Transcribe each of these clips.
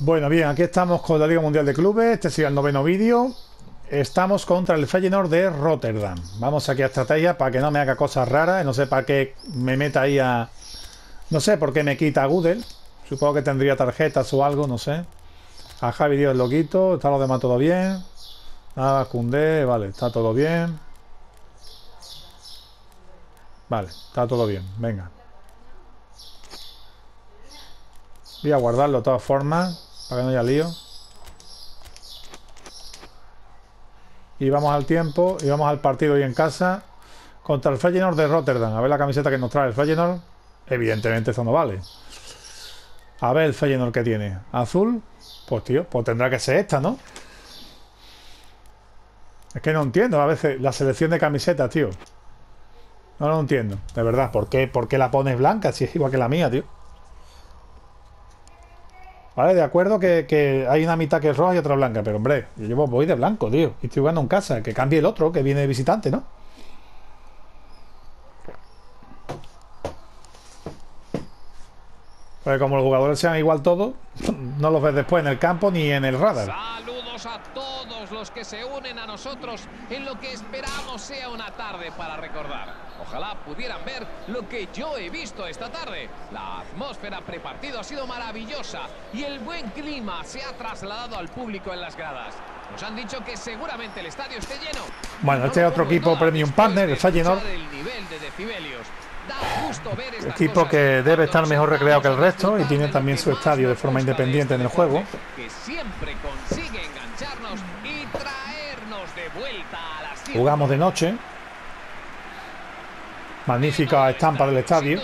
Bueno, bien, aquí estamos con la Liga Mundial de Clubes. Este sería el noveno vídeo. Estamos contra el Feyenoord de Rotterdam. Vamos aquí a estrategia para que no me haga cosas raras. No sé para qué me meta ahí a... No sé por qué me quita a Google. Supongo que tendría tarjetas o algo, no sé. A Javi Dios loquito. Está lo demás todo bien. Nada, Cundé. Vale, está todo bien. Vale, está todo bien. Venga. Voy a guardarlo de todas formas, que no haya lío. Y vamos al tiempo, y vamos al partido hoy en casa contra el Feyenoord de Rotterdam. A ver la camiseta que nos trae el Feyenoord. Evidentemente eso no vale. A ver el Feyenoord que tiene. Azul. Pues tío, pues tendrá que ser esta, ¿no? Es que no entiendo a veces la selección de camisetas, tío. No lo entiendo, de verdad. ¿Por qué, ¿Por qué la pones blanca si es igual que la mía, tío? Vale, de acuerdo que, hay una mitad que es roja y otra blanca, pero hombre, yo voy de blanco, tío. Y estoy jugando en casa, que cambie el otro, que viene visitante, ¿no? Pues como los jugadores sean igual todos, no los ves después en el campo ni en el radar. A todos los que se unen a nosotros en lo que esperamos sea una tarde para recordar. Ojalá pudieran ver lo que yo he visto esta tarde. La atmósfera prepartido ha sido maravillosa y el buen clima se ha trasladado al público en las gradas. Nos han dicho que seguramente el estadio esté lleno. Bueno, este es otro equipo Premium Partner, el Feyenoord. Equipo que debe estar mejor recreado que el resto y tiene también su estadio de forma independiente en el juego. Jugamos de noche. Magnífica estampa del estadio.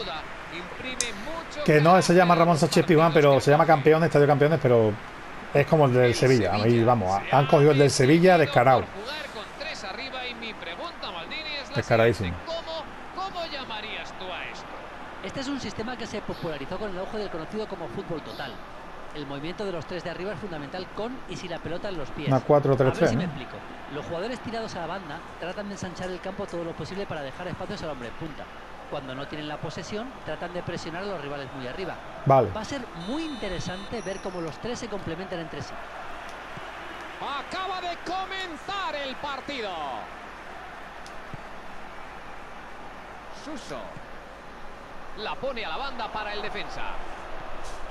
Que no se llama Ramón Sánchez Pizjuán, pero se llama campeón, estadio campeones, pero es como el del Sevilla. Ahí vamos, han cogido el del Sevilla descarado. Descaradísimo. Este es un sistema que se popularizó con el auge del conocido como fútbol total. El movimiento de los tres de arriba es fundamental con y sin la pelota en los pies. Una 4 3 3 si me explico. Los jugadores tirados a la banda tratan de ensanchar el campo todo lo posible para dejar espacios al hombre en punta. Cuando no tienen la posesión, tratan de presionar a los rivales muy arriba. Vale. Va a ser muy interesante ver cómo los tres se complementan entre sí. Acaba de comenzar el partido. Suso. La pone a la banda para el defensa.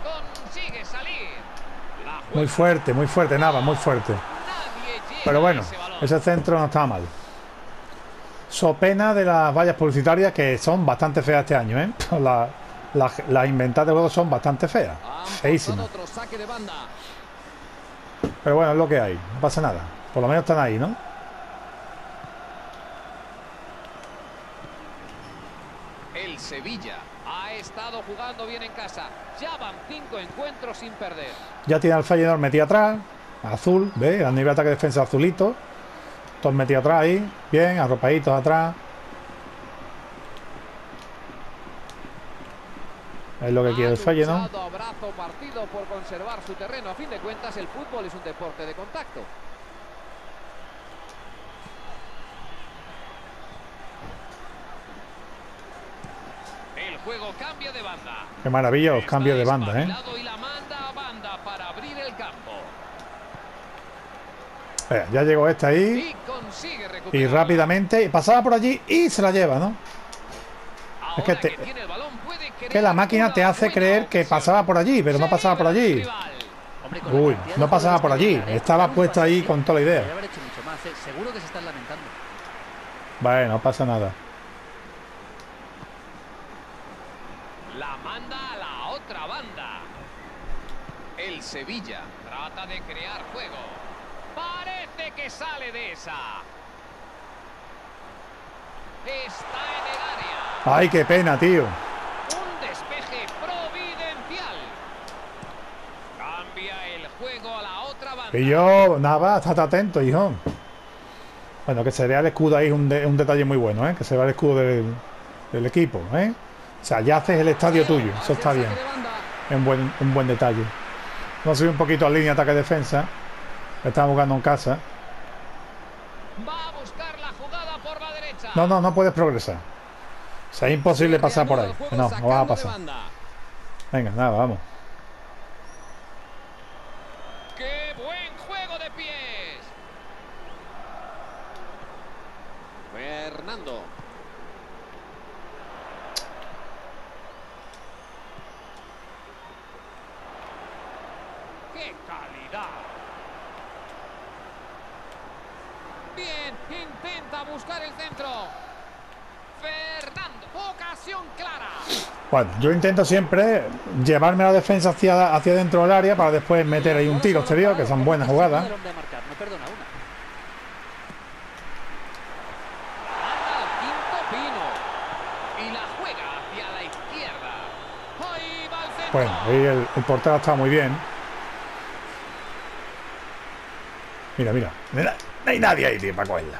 Consigue salir. Muy fuerte, muy fuerte, nada, muy fuerte. Pero bueno, ese centro no está mal. So pena de las vallas publicitarias que son bastante feas este año, ¿eh? Las la, inventadas de juego son bastante feas. Feísimas. Pero bueno, es lo que hay. No pasa nada. Por lo menos están ahí, ¿no? El Sevilla estado jugando bien en casa. Ya van cinco encuentros sin perder. Ya tiene al Feyenoord metido atrás. Azul, ¿ve? Al nivel de ataque defensa azulito. Todos metidos atrás ahí. Bien, arropaditos atrás. Es lo que quiere el Feyenoord. abrazo partido por conservar su terreno. A fin de cuentas, el fútbol es un deporte de contacto. Juego cambia de banda. Qué maravilla os cambio de banda, ¿eh? Y la manda a banda para abrir el campo. Espera, ya llegó esta ahí. Y, y rápidamente pasaba por allí y se la lleva, ¿no? Es que, te, que la máquina te hace creer que pasaba por allí, pero no pasaba por allí. Uy, no pasaba por allí. Estaba puesto ahí con toda la idea. Lamentando. Vale, no pasa nada. La manda a la otra banda. El Sevilla trata de crear juego. Parece que sale de esa. Está en el área. Ay, qué pena, tío. Un despeje providencial. Cambia el juego a la otra banda. Y yo, nada, estate atento, hijo. Bueno, que se vea el escudo ahí es un, de, un, detalle muy bueno, ¿eh? Que se vea el escudo del, del, equipo, ¿eh? O sea, ya haces el estadio tuyo, eso está bien. Un buen, un buen detalle. Vamos a subir un poquito a línea ataque-defensa. Estamos jugando en casa. Va a buscar la jugada por la derecha. No, no, no puedes progresar. O sea, es imposible pasar por ahí. No, no vas a pasar. Venga, nada, vamos. Buen juego de pies. Fernando. ¡Qué calidad! Bien, intenta buscar el centro. Fernando, ocasión clara. Bueno, yo intento siempre llevarme la defensa hacia, hacia dentro del área para después meter ahí un tiro exterior, que son buenas jugadas. Bueno, ahí el, el portero está muy bien. Mira, mira. No hay nadie ahí, tío, para cogerla.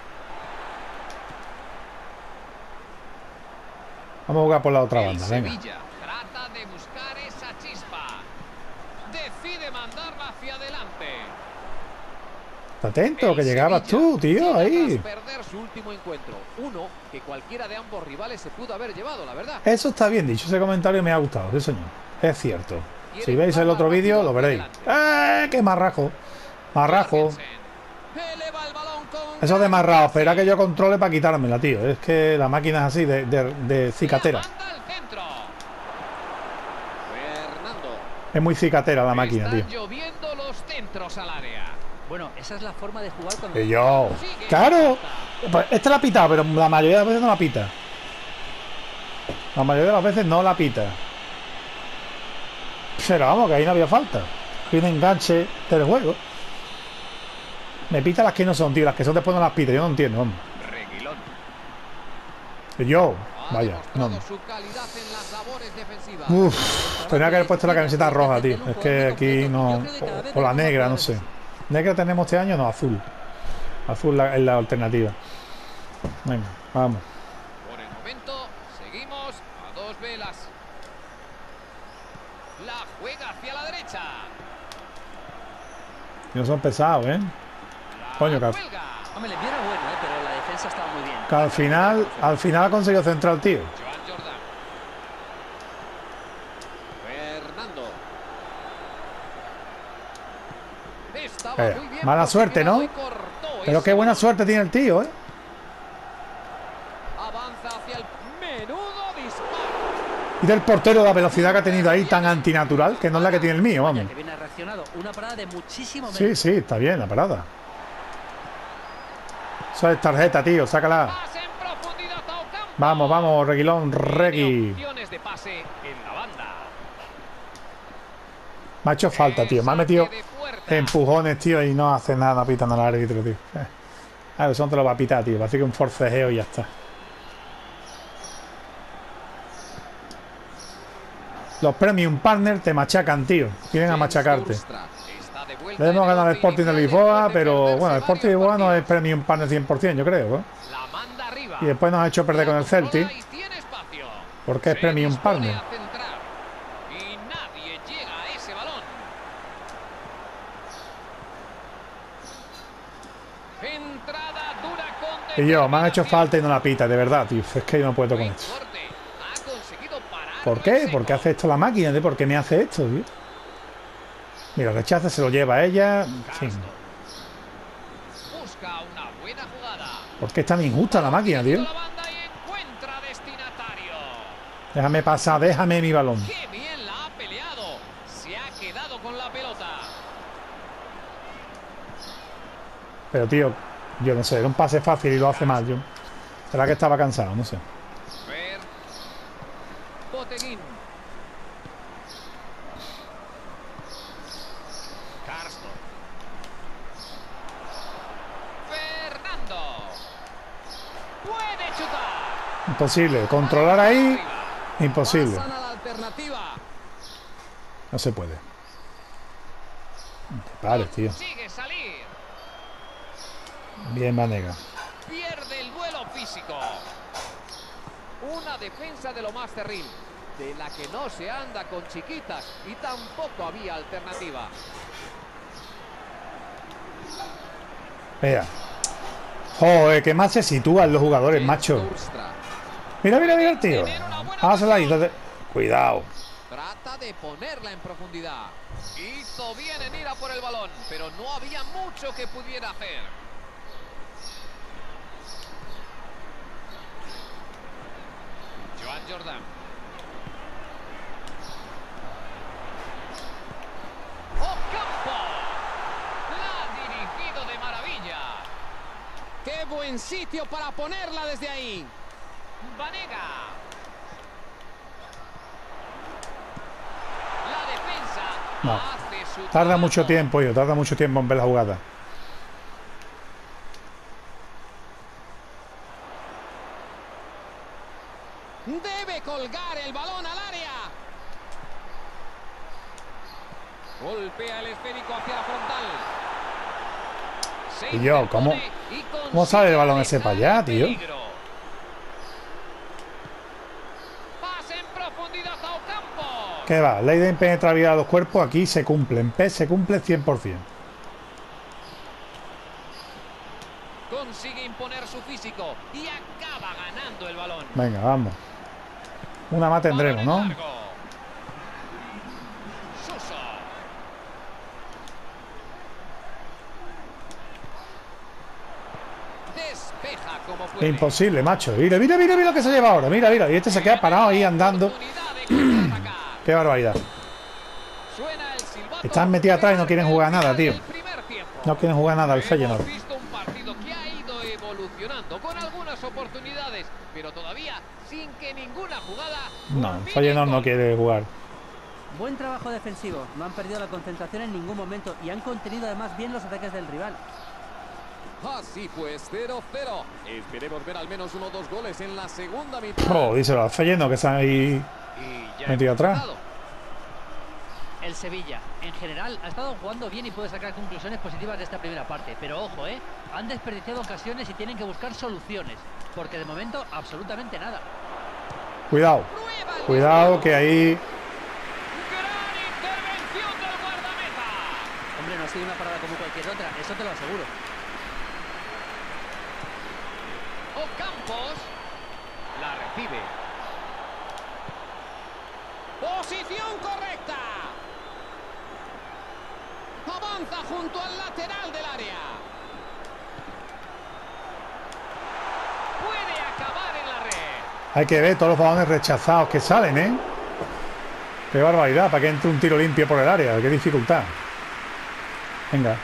Vamos a jugar por la otra banda, venga. Está atento, que llegabas tú, tío, ahí. Uno que cualquiera de ambos rivales se pudo haber llevado, la verdad. Eso está bien dicho, ese comentario me ha gustado, sí señor. Es cierto. Si veis el otro vídeo, lo veréis. ¡Eh! ¡Qué marrajo! Marrajo. Eso de marrado, espera que yo controle para quitármela, tío. Es que la máquina es así, de, de, de cicatera. Es muy cicatera la máquina, tío. lloviendo los centros al área. Bueno, esa es la forma de jugar cuando... Y yo. ¡Claro! Pues esta la pita, pero la mayoría de las veces no la pita. La mayoría de las veces no la pita. Pero vamos, que ahí no había falta. Hay un enganche del juego. Me pita las que no son, tío. Las que son después no las pita. Yo no entiendo. Y yo. Vaya, no. Uf, tenía que haber puesto la camiseta roja, tío. Es que aquí no. O, o la negra, no sé. Negra tenemos este año, no, azul. Azul la- es la alternativa. Venga, vamos. Por el momento, seguimos a dos velas. La juega hacia la derecha. No son pesados, ¿eh? Coño, cuelga. Hombre, envío era bueno, ¿eh? pero la defensa estaba muy bien. Que al final, al final ha conseguido centrar el tío. Joan Jordan. Fernando. Estaba Eh, mala suerte, ¿no? Pero qué buena suerte tiene el tío, ¿eh? Avanza hacia el menudo disparo. Y del portero la velocidad que ha tenido ahí tan antinatural, que no es la que tiene el mío, vamos. Sí, sí, está bien la parada. Eso es tarjeta, tío, sácala. Vamos, vamos, Reguilón, Regui. Me ha hecho falta, tío. Me ha metido. empujones, tío, y no hace nada pitando al árbitro, tío. Eh. A ver, eso no te lo va a pitar, tío. Hacer que un forcejeo y ya está. Los premium partners te machacan, tío. Vienen a machacarte. Le hemos ganado al Sporting de Lisboa, pero bueno, el Sporting de Lisboa no es premium partner 100%, yo creo. ¿eh? Y después nos ha hecho perder con el Celtic. Porque es premium partner. a centrar. Y nadie llega a ese balón. Entrada dura con Y yo, me han hecho falta y no la pita, de verdad, tío. Es que yo no puedo con esto. ¿Por qué? ¿Por qué hace esto la máquina? tío? ¿Por qué me hace esto, tío? Mira, rechaza, se lo lleva a ella. En fin. ¿Por qué es tan injusta la máquina, tío? Déjame pasar, déjame mi balón. Pero, tío, yo no sé, era un pase fácil y lo hace mal, yo. ¿Será que estaba cansado? No sé. Imposible. Controlar ahí, imposible. No se puede. Te pares, tío. Bien, Vanega. Pierde el duelo físico. Una defensa de lo más cerril. De la que no se anda con chiquitas y tampoco había alternativa. Vea. Joder, que más se sitúan los jugadores, macho. Mira, mira, mira el tío. Hazla ahí. entonces- Cuidado. Trata de de ponerla en profundidad. Hizo bien en ir a por el balón, pero no había mucho que pudiera hacer. Joan Jordan. Ocampo. La ha dirigido de maravilla. ¡Qué buen sitio para ponerla desde ahí! Vanega. La defensa No. hace su Tarda mucho tiempo, yo, tarda mucho tiempo en ver la jugada. Debe colgar el balón al área. Golpea el esférico hacia la frontal. Se Y yo, ¿cómo- cómo sale el balón ese para allá, tío? ¿Qué va? Ley de impenetrabilidad de los cuerpos aquí se cumple. En PES se cumple 100%. Consigue imponer su físico y acaba ganando el balón. Venga, vamos. Una más tendremos, ¿no? en largo. Suso. Despeja como puede. Imposible, macho. Mira, mira, mira, mira lo que se lleva ahora. Mira, mira. Y este se queda parado ahí andando. Qué barbaridad. Suena el silbato. Están metidos atrás y no quieren jugar nada, tío. No quieren jugar nada al Feyenoord. visto un partido que ha ido evolucionando con algunas oportunidades, pero todavía sin que ninguna jugada. No, el Feyenoord en no quiere jugar. Buen trabajo defensivo, no han perdido la concentración en ningún momento y han contenido además bien los ataques del rival. Así pues, 0-0. Esperemos ver al menos uno o dos goles en la segunda mitad. Oh, díselo al Feyenoord que está ahí metido atrás. El Sevilla, en general, ha estado jugando bien y puede sacar conclusiones positivas de esta primera parte. Pero ojo, ¿eh? Han desperdiciado ocasiones y tienen que buscar soluciones. Porque de momento, absolutamente nada. Cuidado. Cuidado que ahí. Gran intervención del guardameta. Hombre, no ha sido una parada como cualquier otra, eso te lo aseguro. Ocampos la recibe. Posición correcta. Avanza junto al lateral del área. Puede acabar en la red. Hay que ver todos los balones rechazados que salen, ¿eh? Qué barbaridad, para que entre un tiro limpio por el área. Qué dificultad. Venga.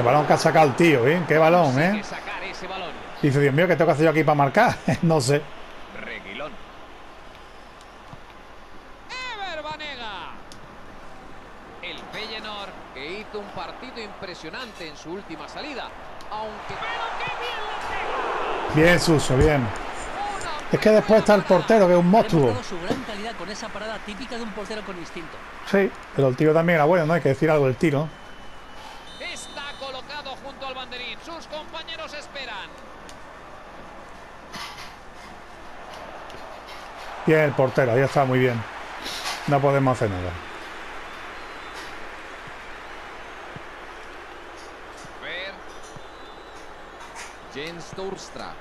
El balón que ha sacado el tío, ¿eh? Qué balón, ¿eh? sacar ese balón. Dice, Dios mío, ¿qué tengo que hacer yo aquí para marcar? no sé. Reguilón. Ever Banega. El Feyenoord que hizo un partido impresionante en su última salida. Aunque... ¡Pero qué bien pega! Bien, Suso, bien. Es que después está el portero, que es un monstruo. su gran calidad con esa parada típica de un portero con instinto. Sí, pero el tiro también era bueno, ¿no? Hay que decir algo del tiro. Está colocado junto al banderín. Sus compañeros esperan. Bien el portero, ahí está muy bien. No podemos hacer nada. Jens Torstra.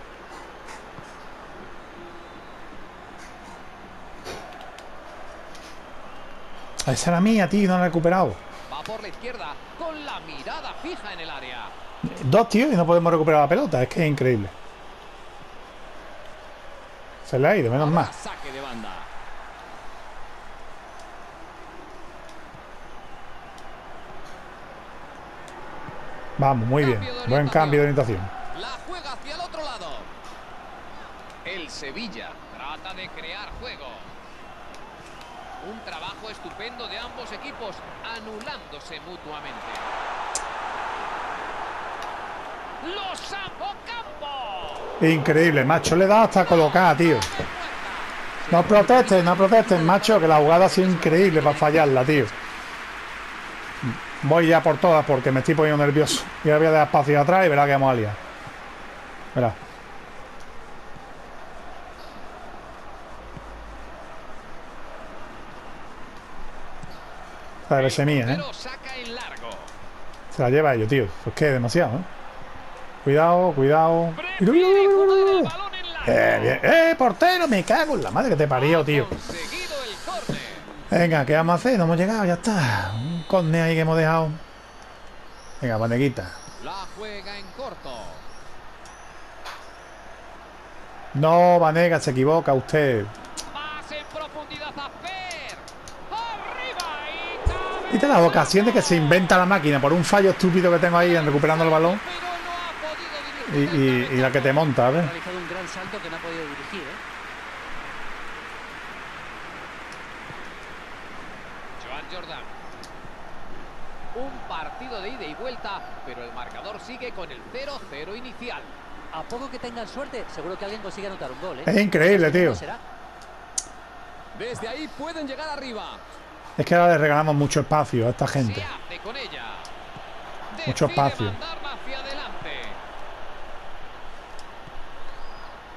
Esa era mía, tío, no la he recuperado. Va por la izquierda con la mirada fija en el área. Dos tíos y no podemos recuperar la pelota. Es que es increíble. Se le ha ido, menos mal. Vamos, muy bien. Buen cambio de orientación. La juega hacia el otro lado. El Sevilla trata de crear juego. Un trabajo estupendo de ambos equipos, anulándose mutuamente. Los Campo. Increíble, macho. Le da hasta colocar, tío. No protestes, no protestes, macho, que la jugada ha sido increíble para fallarla, tío. Voy ya por todas porque me estoy poniendo nervioso. Y ahora voy a dar espacio atrás y verá que vamos a liar. Verá. Esta debe ser mía, ¿eh? Se la lleva ellos, tío. Pues que demasiado, ¿eh? Cuidado, cuidado. Eh, bien. ¡Eh, portero! Me cago en la madre que te parió, tío. Venga, ¿qué vamos a hacer? No hemos llegado, ya está. Un córner ahí que hemos dejado. Venga, paneguita. La juega en corto. No, Vanega, se equivoca usted. Más en profundidad a Fer. Arriba y cabe. Viste la ocasión de que se inventa la máquina por un fallo estúpido que tengo ahí en recuperando el balón y, la que te monta, Ha ¿ves? realizado un gran salto que no ha podido dirigir, ¿eh? Joan Jordan. Un partido de ida y vuelta, pero el marcador sigue con el 0-0 inicial. A poco que tengan suerte, seguro que alguien consigue anotar un gol, ¿eh? Es increíble, tío. Desde ahí pueden llegar arriba. Es que ahora le regalamos mucho espacio a esta gente. Mucho espacio. mandarla hacia adelante.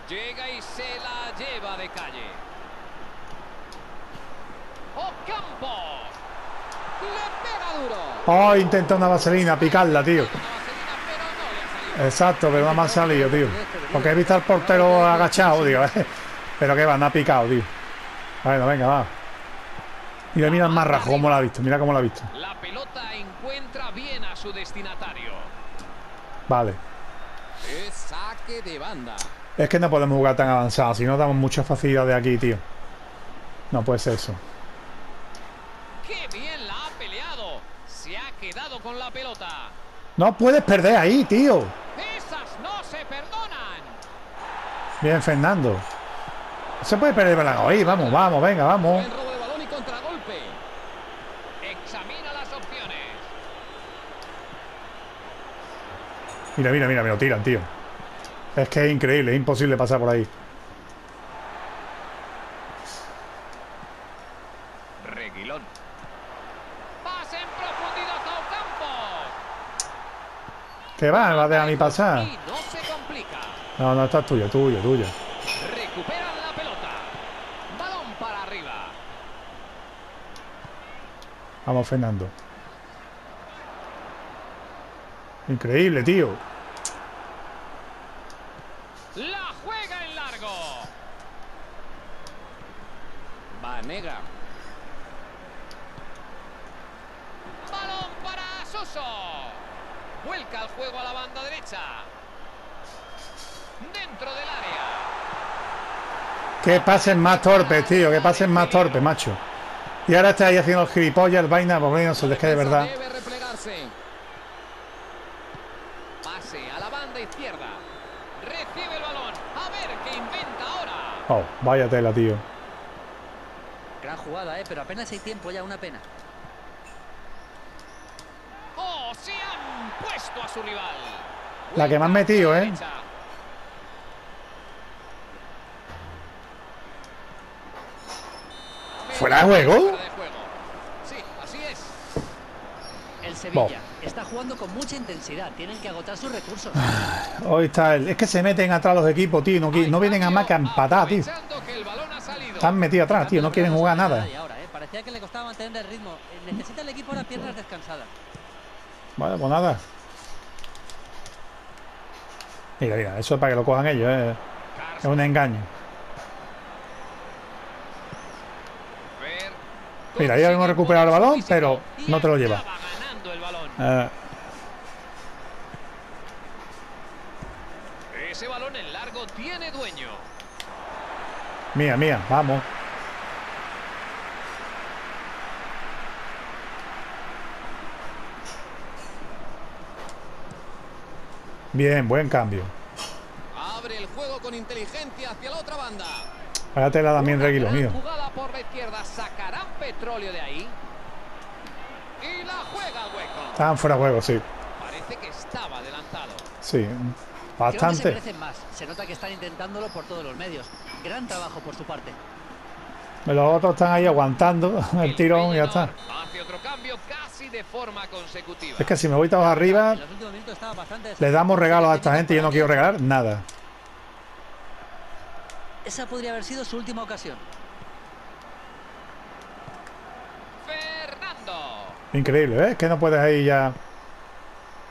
Llega y se la lleva de calle. Ocampo. Le pega duro. Oh, intenta una vaselina, picarla, tío. Exacto, pero no me ha salido, tío. Porque he visto al portero agachado, digo. eh. Pero que va, no ha picado, tío. Bueno, venga, va. Mira, mira el marrajo, cómo lo ha visto. Mira cómo lo ha visto. La pelota encuentra bien a su destinatario. Vale. Es saque de banda. Es que no podemos jugar tan avanzado. Si no, damos mucha facilidad de aquí, tío. No puede ser eso. ¡Qué bien la ha peleado! Se ha quedado con la pelota. No puedes perder ahí, tío. ¡Esas no se perdonan! Bien, Fernando. Se puede perder el balón ahí. Vamos, vamos, venga, vamos. Buen robo de balón y contragolpe. Examina las opciones. Mira, mira, mira, me lo tiran, tío. Es que es increíble, es imposible pasar por ahí. Reguilón. Pase en profundidad a Ocampo. Que va, va a dejar a mí pasar. No se complica. No, no, esta es tuya, tuya, tuya. Recuperan la pelota. Balón para arriba. Vamos, Fernando. Increíble, tío. La juega en largo. Vanega. Balón para Suso. Vuelca el juego a la banda derecha. Dentro del área. Que pasen más torpes, tío. Que pasen más torpes, macho. Y ahora está ahí haciendo el gilipollas, el vaina, pues bueno, se les cae de verdad. Pase a la banda izquierda. Recibe el balón. A ver qué inventa ahora. Oh, vaya tela, tío. Gran jugada, ¿eh? Pero apenas hay tiempo ya, una pena. Oh, se han puesto a su rival. La que han metido, ¿eh? Derecha. ¿Fuera de juego? Sí, así es. El Sevilla está jugando con mucha intensidad. Tienen que agotar sus recursos. Hoy está el... Es que se meten atrás los equipos, tío. No, no vienen a más que a empatar, tío. Están metidos atrás, tío. No quieren jugar nada. Ahora, ¿eh? Parecía que le costaba mantener el ritmo. Eh, Necesita el equipo piernas descansadas. Vale, pues nada. Mira, mira, eso es para que lo cojan ellos, eh. Es un engaño. Fer Mira, ya hemos recuperado el balón, pero no te lo lleva. Eh, Ese balón en largo tiene dueño. mía, mía, vamos. Bien, buen cambio. Abre el juego con inteligencia hacia la otra banda. Ahora te la también Una Reguilo, gran mío. jugada por la izquierda. ¿Sacarán petróleo de ahí? Y la juega al hueco. Estaban fuera de juego, sí. Parece que estaba adelantado. Sí, Creo que se bastante. más. Se nota que están intentándolo por todos los medios. Gran trabajo por su parte. Los otros están ahí aguantando el tirón y ya está. Hace otro cambio casi de forma consecutiva. Es que si me voy todos arriba, bastante le damos regalos a esta gente y yo no quiero regalar nada. Esa podría haber sido su última ocasión. Fernando. Increíble, ¿ves? Que no puedes ahí ya.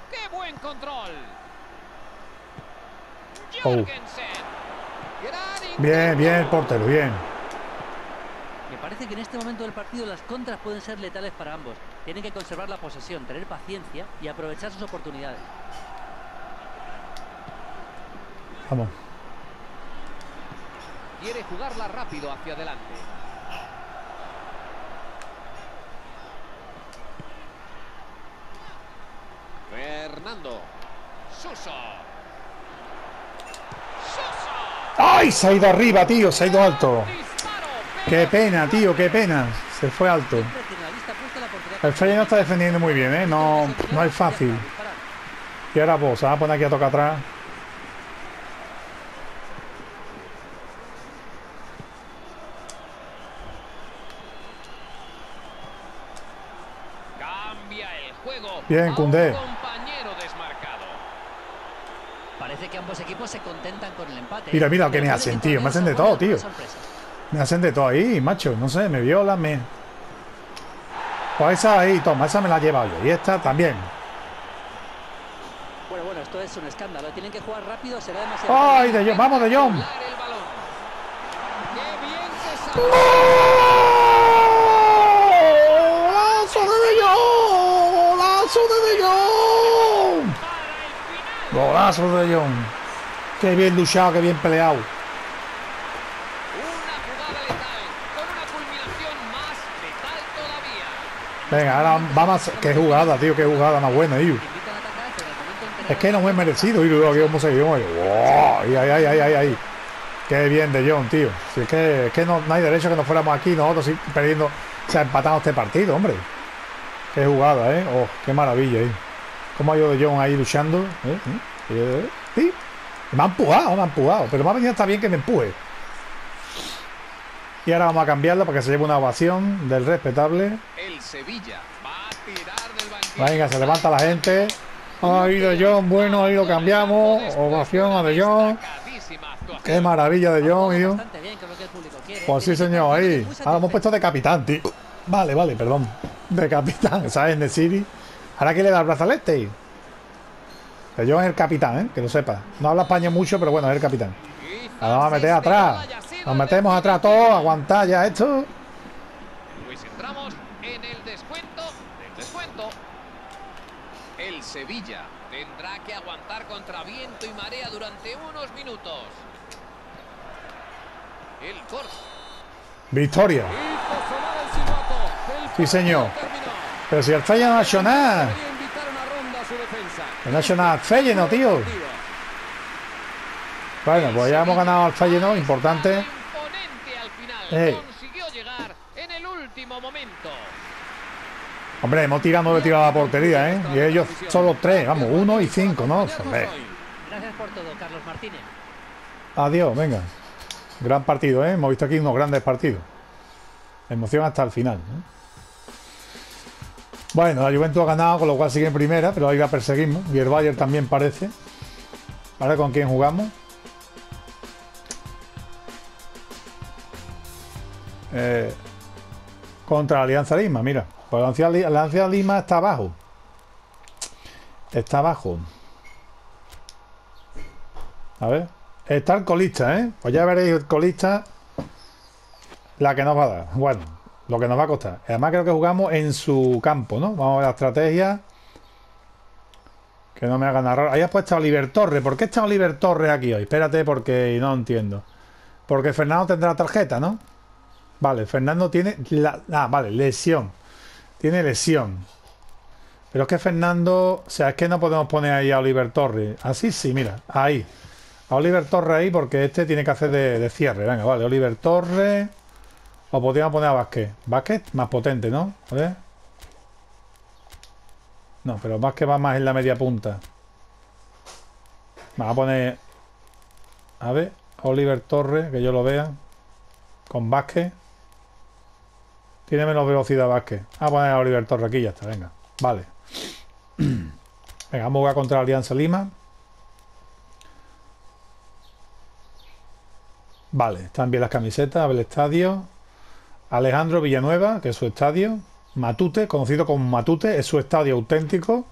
¡Qué buen control! Oh. Bien, bien el portero, bien. Me parece que en este momento del partido las contras pueden ser letales para ambos. Tienen que conservar la posesión, tener paciencia y aprovechar sus oportunidades. Vamos. Quiere jugarla rápido hacia adelante. Fernando. Suso. Suso. ¡Ay! Se ha ido arriba, tío. Se ha ido alto. Qué pena, tío. Qué pena. Se fue alto. El Feyenoord está defendiendo muy bien, ¿eh? No, no es fácil. Y ahora vos, se va a poner aquí a tocar atrás. Bien, a un Koundé. compañero desmarcado. Parece que ambos equipos se contentan con el empate. Mira, mira lo que me hacen, tío, me hacen de todo, tío. Me hacen de todo ahí, macho. No sé, me violan, me. Pues esa ahí, toma, esa me la he llevado yo. Y esta también. Bueno, bueno, esto es un escándalo. Tienen que jugar rápido, será demasiado. ¡Ay, de Jong! ¡Vamos, de sale! ¡Golazo de Jong! ¡Golazo de De Jong! Para el final. ¡Golazo de De Jong! ¡Qué bien luchado, qué bien peleado! Una jugada letal, con una culminación más letal todavía. Venga, ahora vamos a... ¡Qué jugada, tío! ¡Qué jugada más buena, que Es que no me he merecido ir aquí como se ¡Wow! ¡Ay, ay, ay, ay, ay! ¡Qué bien de John, tío! Si es que, es que no, no hay derecho que nos fuéramos aquí nosotros perdiendo, o sea, empatando este partido, hombre. ¡Qué jugada, eh! ¡Oh, qué maravilla, eh! ¿Cómo ha ido de John ahí luchando? ¿Eh? ¿Eh? ¿Eh? ¿Sí? Me ha empujado, me ha empujado, pero me ha venido está bien que me empuje. Y ahora vamos a cambiarlo para que se lleve una ovación del respetable. El Sevilla va a tirar del banquillo. Venga, se levanta la gente. Ahí de John, bueno, ahí lo cambiamos. Ovación a de John. Qué maravilla de John, tío. Pues sí, señor, ahí. Ahora hemos puesto de capitán, tío. Vale, vale, perdón. De capitán, ¿sabes? En el City. Ahora que le da el brazalete. Que John es el capitán, ¿eh? Que lo sepa. No habla español mucho, pero bueno, es el capitán. Ahora vamos a meter atrás. Nos metemos atrás todos, aguantar ya esto. Pues entramos en el descuento del descuento. El Sevilla tendrá que aguantar contra viento y marea durante unos minutos. El corte. Victoria. Sí, señor. Pero si el Feyenoord no ha hecho nada. No ha hecho nada el Feyenoord, tío. Bueno, pues ya hemos ganado al Feyenoord, importante. Eh. Hombre, hemos tirado nueve tiros a la portería, ¿eh? Y ellos solo tres, vamos, uno y cinco, ¿no? Hombre. Gracias por todo, Carlos Martínez. Adiós, venga. Gran partido, ¿eh? Hemos visto aquí unos grandes partidos. Emoción hasta el final. ¿eh? Bueno, la Juventus ha ganado, con lo cual sigue en primera, pero ahí la perseguimos. Y el Bayern también parece. Ahora con quién jugamos. Eh, contra Alianza Lima, mira. Pues Alianza Lima está abajo. Está abajo. A ver. Está el colista, ¿eh? Pues ya veréis el colista la que nos va a dar. Bueno, lo que nos va a costar. Además creo que jugamos en su campo, ¿no? Vamos a ver la estrategia. Que no me hagan error. Ahí has puesto a Oliver Torres. ¿Por qué está Oliver Torres aquí hoy? Espérate porque no entiendo. Porque Fernando tendrá tarjeta, ¿no? Vale, Fernando tiene... La... Ah, vale, lesión. Tiene lesión. Pero es que Fernando... O sea, es que no podemos poner ahí a Oliver Torres. Así sí, mira. Ahí. A Oliver Torres ahí porque este tiene que hacer de, de cierre. Venga, vale. Oliver Torres. O podríamos poner a Vázquez. Vázquez más potente, ¿no? Ver. No, pero Vázquez va más en la media punta. Vamos a poner... A ver. Oliver Torres, que yo lo vea. Con Vázquez. Tiene menos velocidad Vázquez. Vamos a poner a Oliver Torres aquí ya está. Venga. Vale. Venga, vamos a jugar contra Alianza Lima. Vale, están bien las camisetas, el estadio. Alejandro Villanueva, que es su estadio. Matute, conocido como Matute, es su estadio auténtico.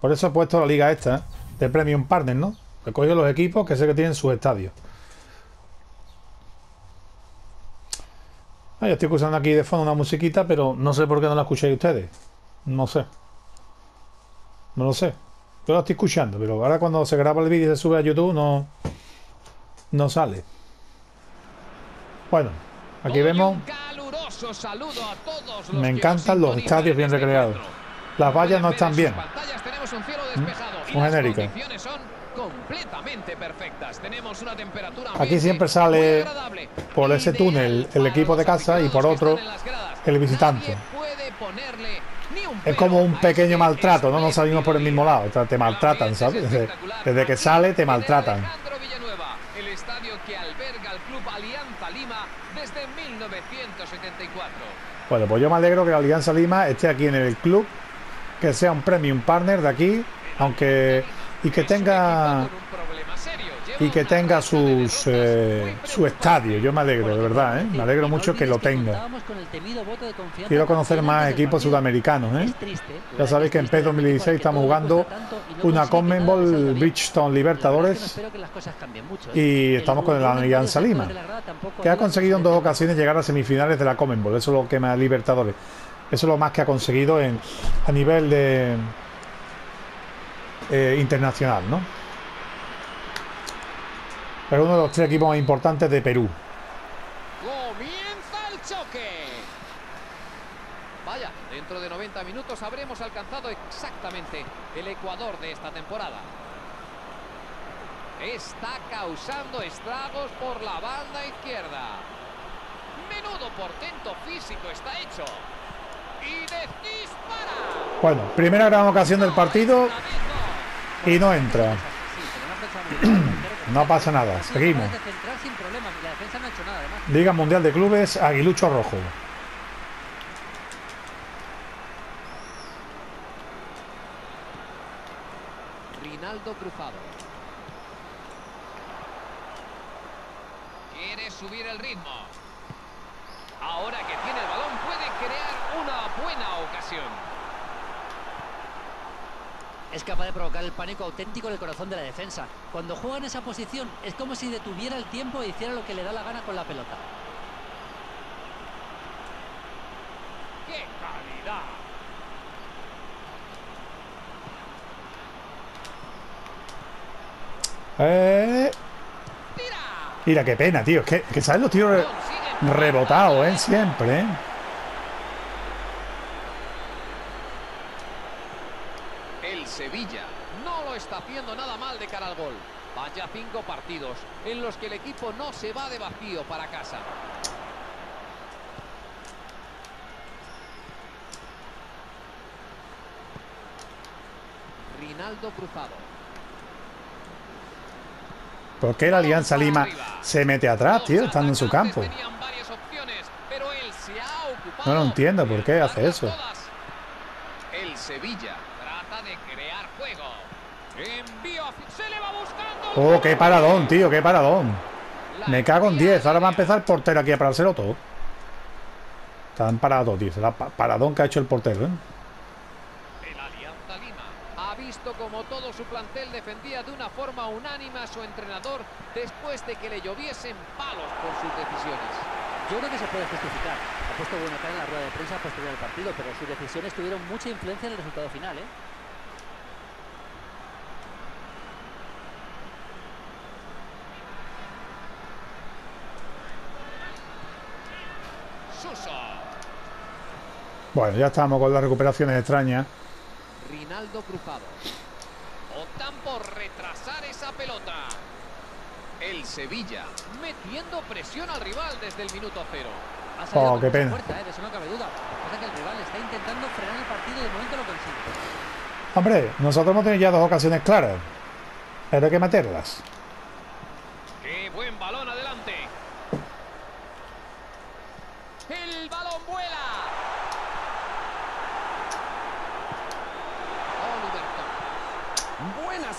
Por eso he puesto la liga esta, de Premium Partner, ¿no? He cogido los equipos que sé que tienen sus estadios. Ah, yo estoy escuchando aquí de fondo una musiquita, pero no sé por qué no la escucháis ustedes. No sé. No lo sé. Yo la estoy escuchando, pero ahora cuando se graba el vídeo y se sube a YouTube no, no sale. Bueno, aquí vemos. Un caluroso saludo a todos los Me encantan nos los estadios bien en este recreados. Las vallas no están en bien. tenemos un cielo despejado y muy las genérica. condiciones son completamente perfectas. Tenemos una temperatura Aquí siempre sale por ese ideal túnel el equipo de casa y por otro el visitante. Es como un a pequeño este maltrato, ¿no? No espléndido salimos por el mismo lado. o sea, te maltratan, ¿sabes? Desde, que sale te maltratan. Alejandro Villanueva, el estadio que alberga al club Alianza Lima desde 1974. Bueno, pues yo me alegro que la Alianza Lima esté aquí en el club, que sea un premium partner de aquí, aunque y que tenga equipo con un problema serio. Lleva y que tenga sus eh, su estadio. Yo me alegro, de verdad, ¿eh? Me alegro mucho que lo tenga. Quiero conocer más equipos sudamericanos, ¿eh? Ya sabéis que en PES del equipo 2016 al que estamos jugando una Conmebol. Bridgestone Libertadores y estamos con la Alianza Lima, que ha conseguido en dos ocasiones llegar a semifinales de la Conmebol. Eso es lo que más Libertadores. Eso es lo más que ha conseguido en, a nivel de internacional, ¿no? Es uno de los tres equipos más importantes de Perú. Comienza el choque. Vaya, dentro de 90 minutos habremos alcanzado exactamente el ecuador de esta temporada. Está causando estragos por la banda izquierda. Menudo portento físico está hecho. Y dispara. Bueno, primera gran ocasión del partido y no entra. No pasa nada, seguimos. Liga Mundial de Clubes, Aguilucho Rojo. Rinaldo Cruzado. Quiere subir el ritmo. Ahora que tiene el balón puede crear una buena ocasión. Es capaz de provocar el pánico auténtico en el corazón de la defensa. Cuando juega en esa posición es como si detuviera el tiempo e hiciera lo que le da la gana con la pelota. ¡Qué calidad! Eh, ¡Tira! mira, qué pena, tío. Es que, que sabes los tiros re- rebotados, ¿eh? Siempre, ¿eh? El Sevilla no lo está haciendo nada mal de cara al gol. Vaya cinco partidos en los que el equipo no se va de vacío para casa. Rinaldo Cruzado. ¿Por qué la Alianza Lima se mete atrás, tío? Estando en su campo. No lo entiendo, ¿por qué hace eso? El Sevilla trata de crear juego. Envío a... Se le va buscando. Oh, qué paradón, tío, qué paradón. Me cago en envía 10. Ahora va a empezar el portero aquí a parárselo todo. Están parados, tío. Será pa- paradón que ha hecho el portero, ¿eh? El Alianza Lima ha visto como todo su plantel defendía de una forma unánime a su entrenador después de que le lloviesen palos por sus decisiones. Yo creo que se puede justificar. Ha puesto buena cara en la rueda de prensa posterior al partido, pero sus decisiones tuvieron mucha influencia en el resultado final, ¿eh? Suso. Bueno, ya estamos con las recuperaciones extrañas. Rinaldo Cruzado. Optan por retrasar esa pelota. El Sevilla metiendo presión al rival desde el minuto cero. Ha Oh, qué pena. fuerza, ¿eh? De eso no cabe duda. Pasa que el rival está intentando frenar el partido y de momento lo consigue. Hombre, nosotros hemos tenido ya dos ocasiones claras. Pero hay que meterlas.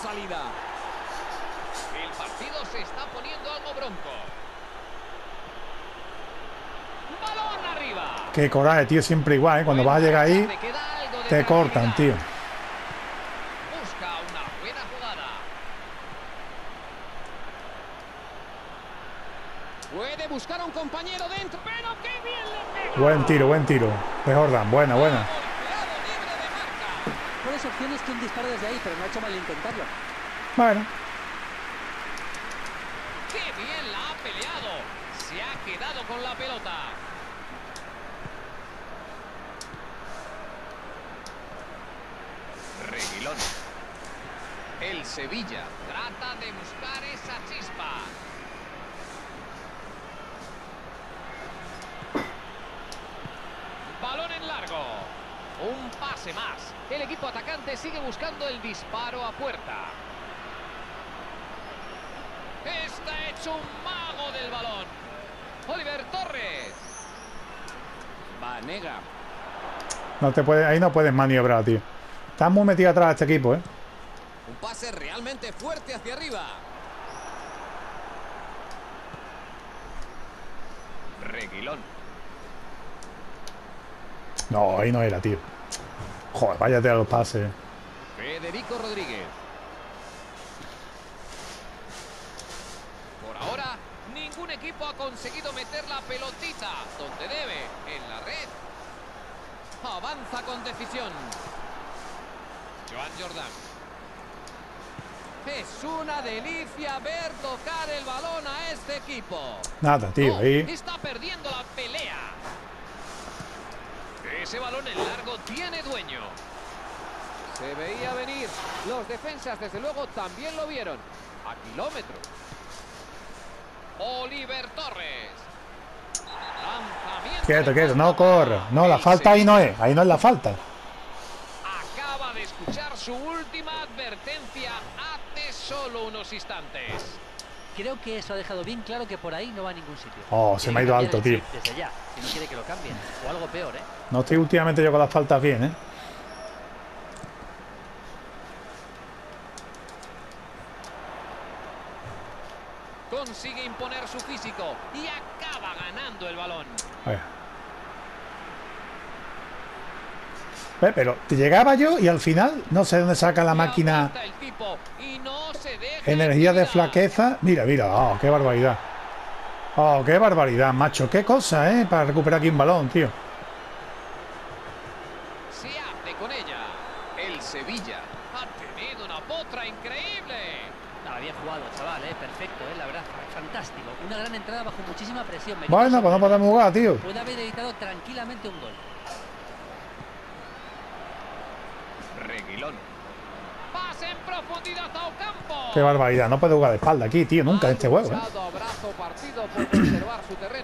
salida. El partido se está poniendo algo bronco. Balón arriba. Qué coraje, tío, siempre igual, ¿eh? Cuando vas a llegar ahí, te cortan, tío. Busca una buena jugada. Puede buscar a un compañero dentro, pero qué bien le pega. Buen tiro, buen tiro. De Jordan, buena, buena opciones que un disparo desde ahí, pero no ha hecho mal intentarlo. Bueno, ¡Qué bien la ha peleado! Se ha quedado con la pelota. Reguilón. El Sevilla trata de buscar esa chispa. Balón en largo. Un pase más. El equipo atacante sigue buscando el disparo a puerta. Está hecho un mago del balón. Oliver Torres. Vanega. no te puedes, ahí no puedes maniobrar, tío. Estás muy metido atrás este equipo, ¿eh? Un pase realmente fuerte hacia arriba. Reguilón. No, ahí no era, tío. Joder, váyate a los pases. Federico Rodríguez. Por ahora, ningún equipo ha conseguido meter la pelotita donde debe, en la red. Avanza con decisión. Joan Jordan. Es una delicia ver tocar el balón a este equipo. Nada, tío, No, ahí. Está perdiendo la pelea. Ese balón en largo tiene dueño. Se veía venir. Los defensas, desde luego, también lo vieron. A kilómetros. Oliver Torres. Lanzamiento Quieto, de quieto, no corra. No, la falta ahí no es. Ahí no es la falta. Acaba de escuchar su última advertencia hace solo unos instantes. Creo que eso ha dejado bien claro que por ahí no va a ningún sitio. Oh, se me ha ido alto, tío. Desde ya, si no quiere que lo cambien. O algo peor, ¿eh? No estoy últimamente yo con las faltas bien, ¿eh? Consigue imponer su físico y acaba ganando el balón. A ver. Ve, Pero te llegaba yo y al final no sé dónde saca la máquina aguanta el tipo y no se deja energía de flaqueza. Mira, mira, oh, qué barbaridad. Oh, qué barbaridad, macho. Qué cosa, ¿eh? Para recuperar aquí un balón, tío. Se hace con ella. El Sevilla ha tenido una potra increíble. Nada, bien jugado, chaval, ¿eh? Perfecto, ¿eh? La verdad, fantástico. Una gran entrada bajo muchísima presión. Me Bueno, pues no podemos jugar, tío. Puede haber evitado tranquilamente un gol. Reguilón. Pase en profundidad a Ocampo. Qué barbaridad. No puede jugar de espalda aquí, tío. Nunca en este juego, ¿eh?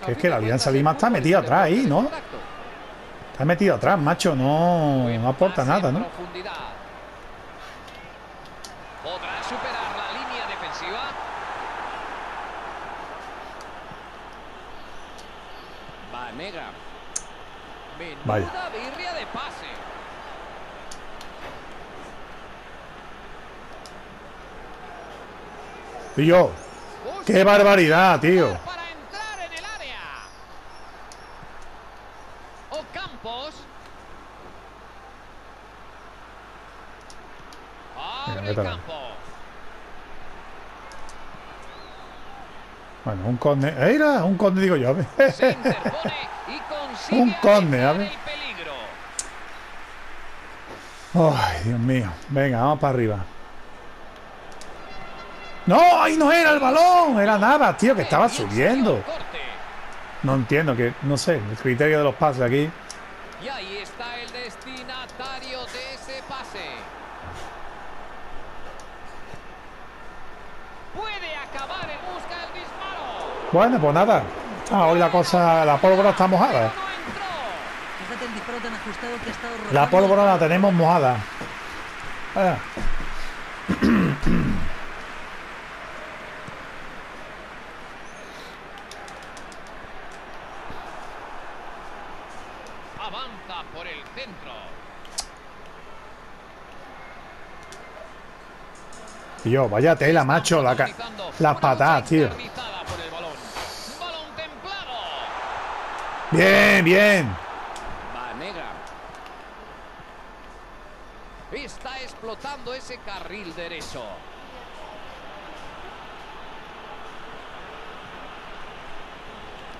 Que es que la Alianza Lima está metida atrás ahí, ¿no? Está metido atrás, macho. No, no aporta nada, ¿no? profundidad. ¿Podrá superar la línea defensiva? Vanega. Menuda Vaya. birria de pase. Tío, qué barbaridad, tío. Bueno, un conde. ¡Era! Un conde, digo yo. Un conde, a ver. Ay, Dios mío. Venga, vamos para arriba. ¡No! ¡Ahí no era el balón! Era Navas, tío, que estaba subiendo. No entiendo que, no sé, el criterio de los pases aquí. Y ahí está el destinatario de ese pase. Puede acabar en busca del disparo. Bueno, pues nada. Ah, hoy la cosa, la pólvora está mojada. Pero no entró. Fíjate el disparo tan ajustado que ha estado La pólvora la tenemos mojada. Ah, Avanza por el centro. Tío, vaya tela, macho. La las patadas, tío. Bien, bien. Está explotando ese carril derecho.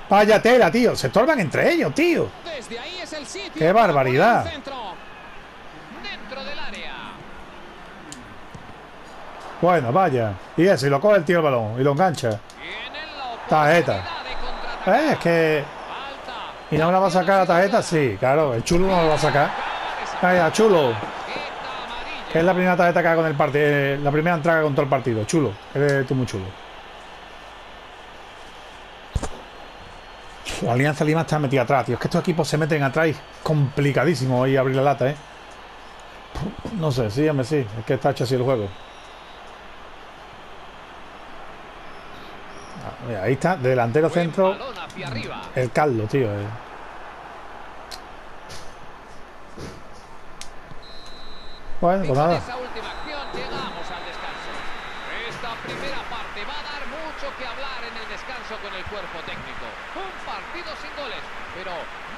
Vaya tela, tío. Se estorban entre ellos, tío. Desde ahí es el sitio. ¡Qué barbaridad! poner un centro. Dentro del área. Bueno, vaya. Y eso, y lo coge el tío el balón y lo engancha. La Tarjeta. Eh, es que. ¿Y no me la va a sacar la tarjeta? Sí, claro. El chulo no lo va a sacar. Vaya, chulo. Que es la primera tarjeta que hago en el partido. La primera entrada con todo el partido. Chulo. Eres tú muy chulo. La Alianza Lima está metida atrás, tío. Es que estos equipos se meten atrás y es complicadísimo ahí abrir la lata, ¿eh? No sé, sí, hombre, sí. Es que está hecho así el juego. Mira, ahí está, de delantero Buen centro, el Carlos, tío. eh. Bueno, pues nada. con el cuerpo técnico. Un partido sin goles, pero.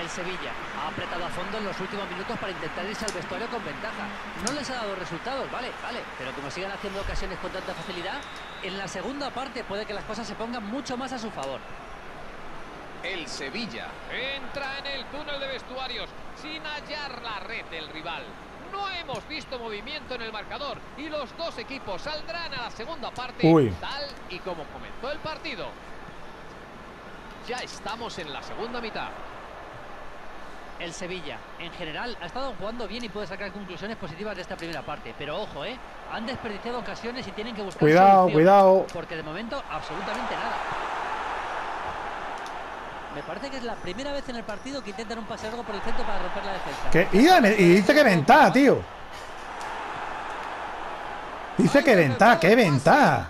El Sevilla ha apretado a fondo en los últimos minutos para intentar irse al vestuario con ventaja. No les ha dado resultados, vale, vale, pero como sigan haciendo ocasiones con tanta facilidad, en la segunda parte puede que las cosas se pongan mucho más a su favor. El Sevilla entra en el túnel de vestuarios sin hallar la red del rival. No hemos visto movimiento en el marcador y los dos equipos saldrán a la segunda parte Uy. tal y como comenzó el partido. Ya estamos en la segunda mitad. El Sevilla, en general, ha estado jugando bien y puede sacar conclusiones positivas de esta primera parte. Pero ojo, ¿eh? Han desperdiciado ocasiones y tienen que buscar Cuidado, cuidado. Porque de momento, absolutamente nada. Me parece que es la primera vez en el partido que intentan un pase largo por el centro para romper la defensa. ¿Qué? Y, y dice que ventaja, tío. Dice que ventaja, qué ventaja.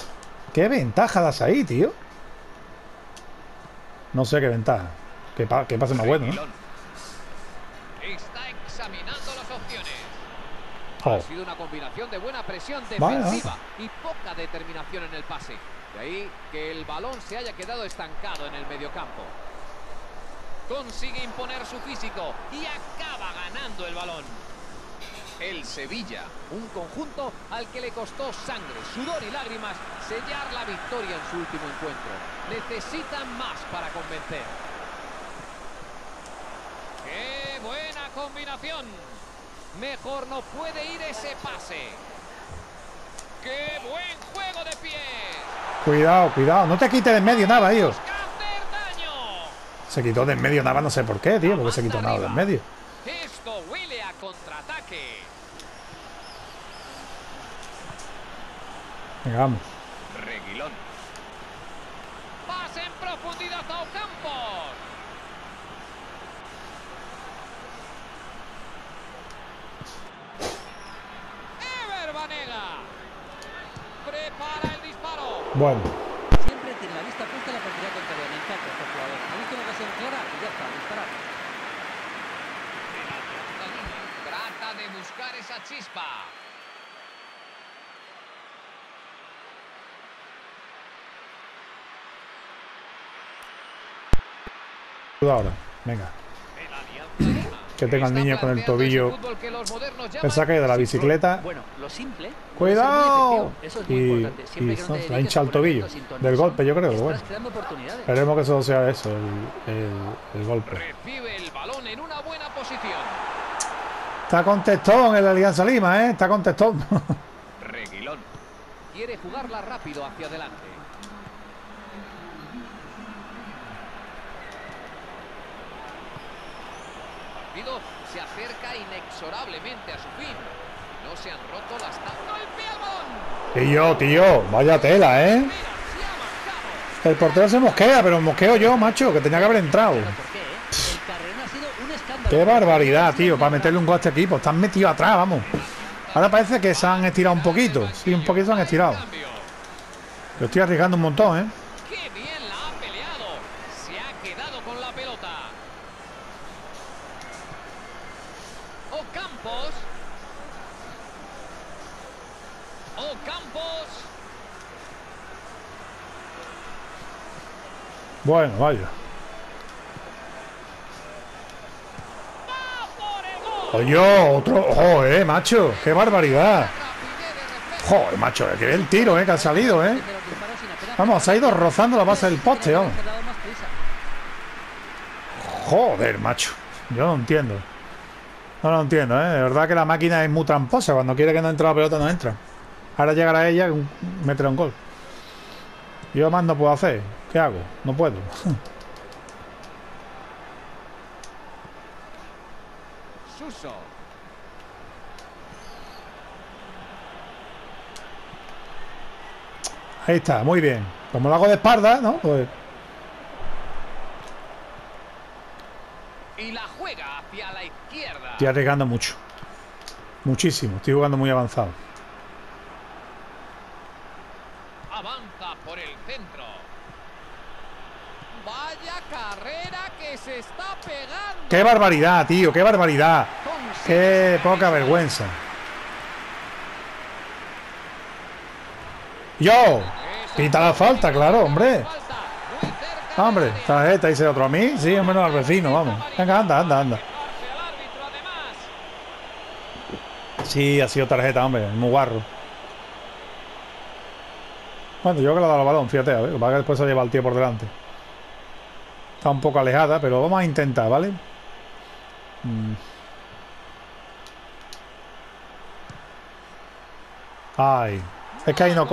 Qué ventaja das ahí, tío. No sé qué ventaja. Que, pa que pase más bueno, ¿no? Ha sido una combinación de buena presión defensiva y poca determinación en el pase. De ahí que el balón se haya quedado estancado en el mediocampo. Consigue imponer su físico y acaba ganando el balón. El Sevilla, un conjunto al que le costó sangre, sudor y lágrimas sellar la victoria en su último encuentro. Necesitan más para convencer. ¡Qué buena combinación! Mejor no puede ir ese pase. ¡Qué buen juego de pies! Cuidado, cuidado. No te quites de en medio nada, daño. Se quitó de en medio nada, no sé por qué, tío. Porque se quitó nada de en medio. Esto huele a contraataque. Venga, vamos. Reguilón. Pase en profundidad a Ocampos. Ever Banega. Prepara el disparo. Bueno. Siempre tiene la vista puesta en la portería contraria. Me encanta este jugador. Ha visto una ocasión clara y ya está, disparar. Trata de buscar esa chispa. Ahora. Venga. Que tenga el niño con el tobillo. Pensaba que de la bicicleta. ¡Cuidado! efectivo. Eso es muy Y, importante. Siempre y se ha hinchado el tobillo. Del golpe, yo creo. Bueno. Esperemos que eso sea eso, el, el- el golpe. Recibe el balón en una buena posición. Está contestón el Alianza Lima, ¿eh? Está contestón. Reguilón. Quiere jugarla rápido hacia adelante. El partido se acerca inexorablemente a su fin. No se han roto las. Tío, tío, vaya tela, ¿eh? El portero se mosquea, pero mosqueo yo, macho, que tenía que haber entrado. Claro, ¿por qué, eh? Qué barbaridad, tío, para meterle un gol a este equipo. Están metidos atrás, vamos. Ahora parece que se han estirado un poquito. Sí, un poquito se han estirado. Lo estoy arriesgando un montón, ¿eh? ¡Qué bien la ha peleado! Se ha quedado con la pelota. Ocampos. Ocampos. Bueno, vaya. Oye, otro. Joder, macho, qué barbaridad. Joder, macho, que el tiro, ¿eh? Que ha salido, ¿eh? Vamos, ha ido rozando la base del poste, prisa. Joder, macho. Yo no entiendo. No lo entiendo, ¿eh? De verdad que la máquina es muy tramposa. Cuando quiere que no entre la pelota, no entra. Ahora llegará ella y meterá un gol. Yo más no puedo hacer. ¿Qué hago? No puedo. Suso. Ahí está, muy bien. Como lo hago de espalda, ¿no? Pues Y la juega hacia la izquierda. estoy arriesgando mucho. Muchísimo. Estoy jugando muy avanzado. Avanza por el centro. Vaya carrera que ¡Qué barbaridad, tío! ¡Qué barbaridad! ¡Qué poca vergüenza! ¡Yo! Quita la falta, claro, hombre. Hombre, tarjeta, dice otro a mí. Sí, hombre, no al vecino, vamos. Venga, anda, anda, anda. Al. Sí, ha sido tarjeta, hombre, muy guarro. Bueno, yo creo que le ha dado el balón, fíjate, a ver, es que después se lleva el tío por delante. Está un poco alejada, pero vamos a intentar, ¿vale? Mm. Ay, es que ahí no,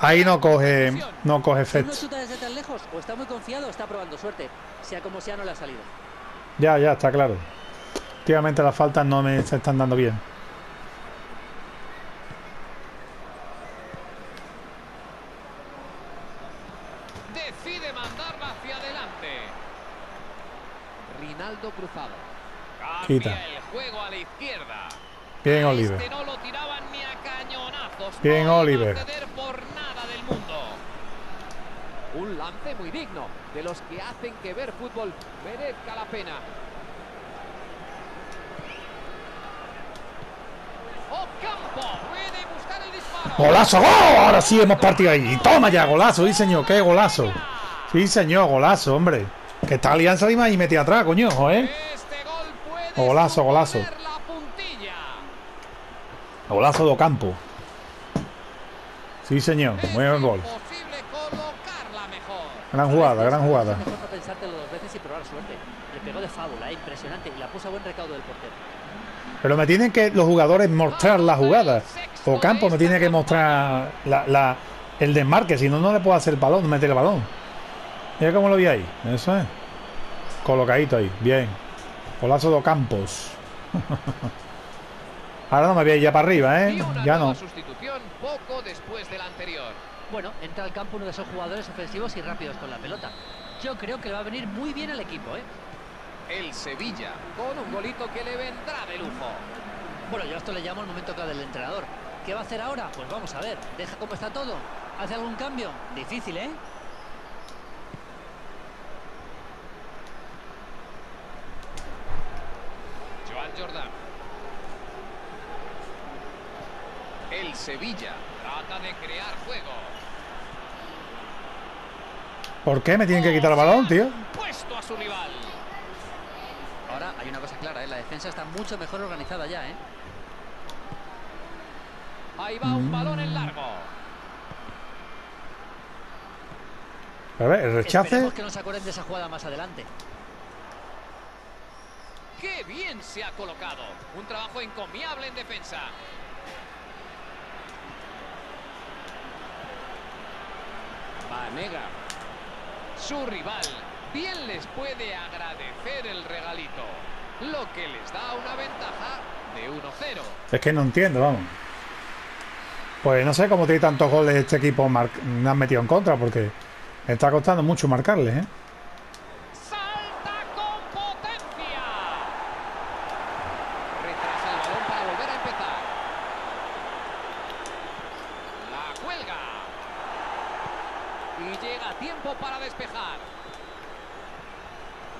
ahí no coge, no coge ¿No efecto. chuta desde tan lejos o está muy confiado o está probando suerte? Sea como sea, no le ha salido. Ya, ya, está claro. Últimamente las faltas no me se están dando bien. Quita. Bien, Oliver. Este cañonazos. Bien, Oliver. Un lance muy digno, de los que hacen que ver fútbol merezca la pena. ¡Golazo! ¡Gol! Ahora sí hemos partido ahí. Toma ya, golazo, sí señor, qué golazo. Sí señor, golazo, hombre. Que está Alianza Lima y metí atrás, coño, ¿eh? Este Golazo, golazo. Golazo de Ocampo. Sí señor, Es muy buen gol. Gran jugada, gran jugada. Eh, impresionante, y la puso a buen recaudo del portero. Pero me tienen que los jugadores mostrar la jugada. Ocampo me tiene que mostrar la, la- el desmarque, si no, no le puedo hacer el balón, meter el balón. Mira cómo lo vi ahí. Eso es. Colocadito ahí. Bien. Golazo de Ocampos. Ahora no me voy a ir ya para arriba, Y ¿eh? una Ya nueva no. sustitución poco después del anterior. Bueno, entra al campo uno de esos jugadores ofensivos y rápidos con la pelota. Yo creo que le va a venir muy bien al equipo, ¿eh? El Sevilla. Con un golito que le vendrá de lujo. Bueno, yo a esto le llamo el momento clave del entrenador. ¿Qué va a hacer ahora? Pues vamos a ver. ¿Deja cómo está todo? ¿Hace algún cambio? Difícil, ¿eh? El Sevilla trata de crear juego. ¿Por qué me tienen que quitar el balón, tío? Puesto a su rival. Ahora hay una cosa clara, ¿eh? La defensa está mucho mejor organizada ya, ¿eh? Ahí va un balón en largo. A ver, el rechace. Esperemos que no se acuerden de esa jugada más adelante. ¡Qué bien se ha colocado! Un trabajo encomiable en defensa. Vanega. Su rival bien les puede agradecer el regalito, lo que les da una ventaja de 1-0. Es que no entiendo, vamos. Pues no sé cómo tiene tantos goles este equipo me han metido en contra, porque está costando mucho marcarles, ¿eh? ¡Salta con potencia! Retrasa el balón para volver a empezar. La cuelga. Y llega a tiempo para despejar.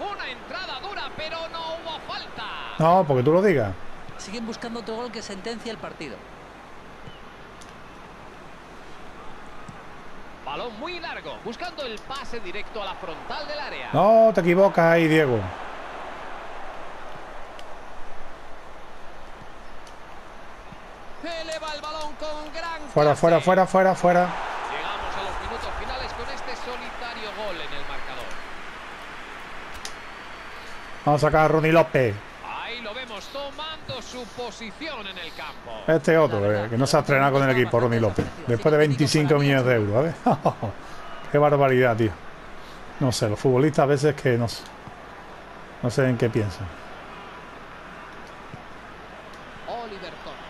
Una entrada dura, pero no hubo falta. No, porque tú lo digas. Siguen buscando otro gol que sentencia el partido. Balón muy largo, buscando el pase directo a la frontal del área. No, te equivocas ahí, Diego. Eleva el balón con gran Fuera, fuera, fuera, fuera, fuera. Llegamos a los minutos finales el marcador. Vamos a sacar a Ronnie López. Ahí lo vemos tomando su posición en el campo. Este otro, eh, que no se ha estrenado con el equipo, Ronnie López. Después de 25 millones de euros, ¿sabes? Qué barbaridad, tío. No sé, los futbolistas a veces que no sé. No sé en qué piensan. Oliver Torres.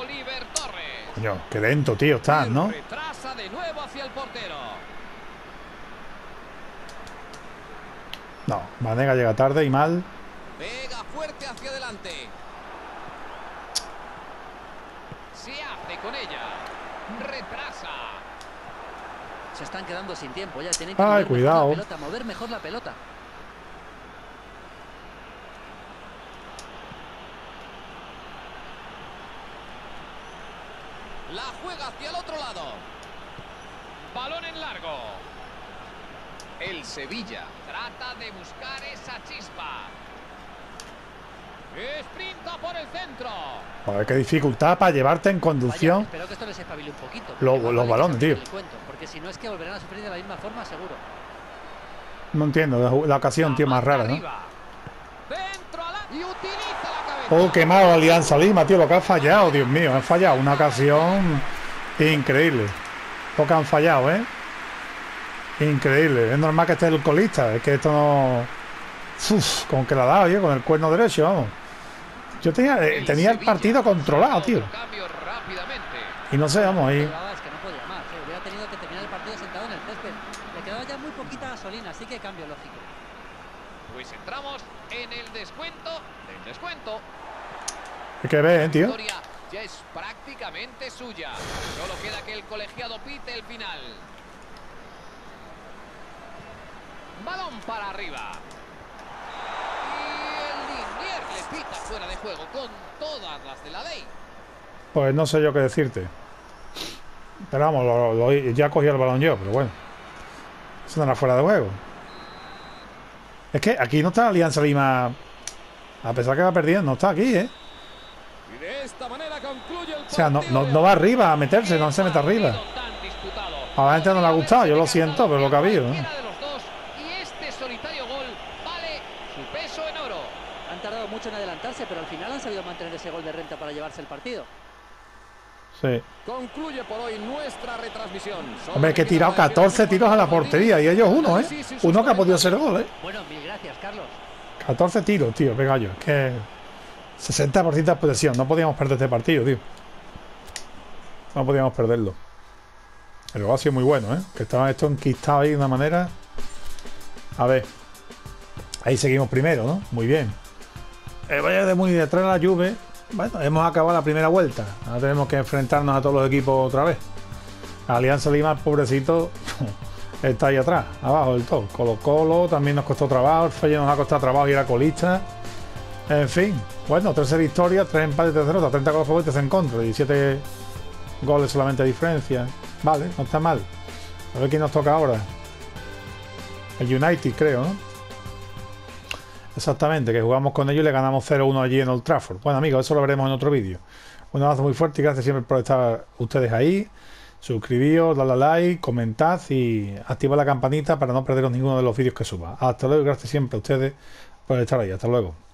Oliver Torres. Coño, qué lento, tío, estás, ¿no? Retrasa de nuevo hacia el portero. No, Vanega llega tarde y mal. Pega fuerte hacia adelante. Se hace con ella. Retrasa. Se están quedando sin tiempo ya. Tienen que Ay, mover mejor cuidado. la pelota, mover mejor la pelota. La juega hacia el otro lado. Balón en largo. El Sevilla trata de buscar esa chispa. Sprinta por el centro. Joder, qué dificultad para llevarte en Vaya, conducción. espero que esto les espabile un poquito. Lo- los balones, tío. cuento, porque si no es que volverán a sufrir de la misma forma, seguro. No entiendo, la, la ocasión, tío, más rara, ¿no? Arriba. Dentro a la... Y utiliza la cabeza. Oh, qué malo Alianza Lima, tío, lo que han fallado, Dios mío, han fallado. Una ocasión increíble. Lo que han fallado, ¿eh? Increíble. Es normal que esté el colista, es que esto no. Uf, con que la ha dado, oye, con el cuerno derecho, vamos. Yo tenía, eh, tenía el partido controlado, tío. Y no sé, vamos, ahí. Llevaba, es que no podía más. Hubiera tenido que terminar el partido sentado en el césped. Le quedaba ya muy poquita gasolina, así que cambio lógico. Pues entramos en el descuento del descuento. Hay que ver, ¿eh, La tío. ya es prácticamente suya. Solo queda que el colegiado pite el final. Balón para arriba. Y el Linier le pita fuera de juego con todas las de la ley. Pues no sé yo qué decirte. Pero vamos, lo- lo- ya cogí el balón yo, pero bueno. Eso no era fuera de juego. Es que aquí no está la Alianza Lima. A pesar que va perdiendo, no está aquí, ¿eh? Y de esta manera concluye el O sea, no, no, no va arriba a meterse, no se mete arriba. A la gente no le ha gustado, yo lo siento, pero lo que ha habido. Cualquiera de los dos, y este solitario gol vale su peso en oro. Han tardado mucho en adelantarse, pero al final han sabido mantener ese gol de renta para llevarse el partido. Sí. Concluye por hoy nuestra retransmisión. Hombre, que he tirado queda 14 tiros a la portería y ellos uno, ¿eh? Uno que ha podido 90. ser gol, ¿eh? Bueno, mil gracias, Carlos. 14 tiros, tío, qué gallo. Es que 60% de posesión. No podíamos perder este partido, tío. No podíamos perderlo. El gol ha sido muy bueno, ¿eh? Que estaba esto enquistado ahí de una manera. A ver. Ahí seguimos primero, ¿no? Muy bien. El Valle de muy detrás de la Juve. Bueno, hemos acabado la primera vuelta. Ahora tenemos que enfrentarnos a todos los equipos otra vez. Alianza Lima, pobrecito, está ahí atrás, abajo del todo. Colo Colo también nos costó trabajo. El Feyenoord nos ha costado trabajo y era colista. En fin, bueno, 13 victorias, 3 empates, 3 derrotas, 30 goles a favor y 3 en contra, 17 goles solamente de diferencia. Vale, no está mal. A ver quién nos toca ahora. El United, creo, ¿no? Exactamente, que jugamos con ellos y le ganamos 0-1 allí en Old Trafford. Bueno, amigos, eso lo veremos en otro vídeo. Un abrazo muy fuerte y gracias siempre por estar ustedes ahí. Suscribíos, dale a like, comentad y activa la campanita para no perderos ninguno de los vídeos que suba. Hasta luego y gracias siempre a ustedes por estar ahí. Hasta luego.